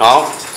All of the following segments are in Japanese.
好。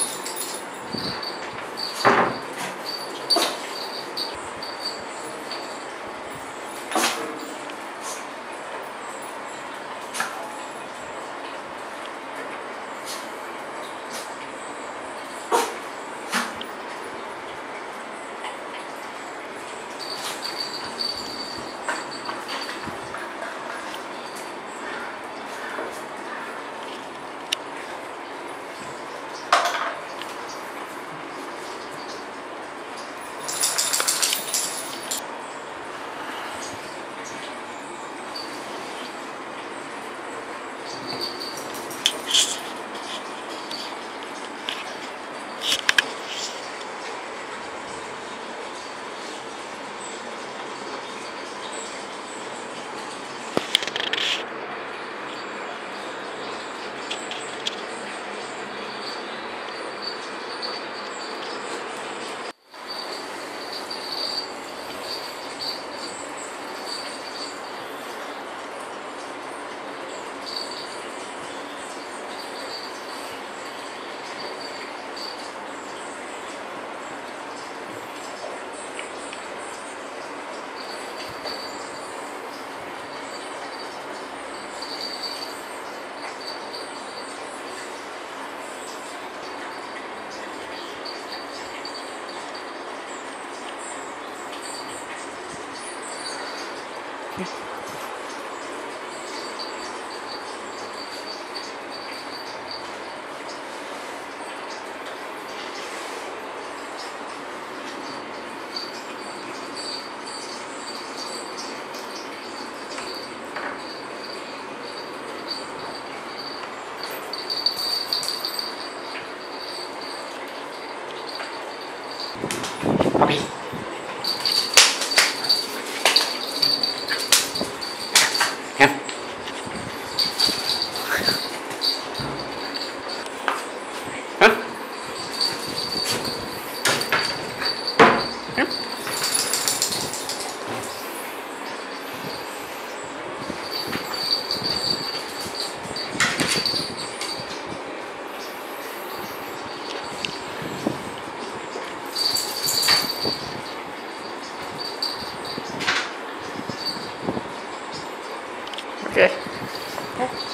Đó. Papi. Em. Okay. okay.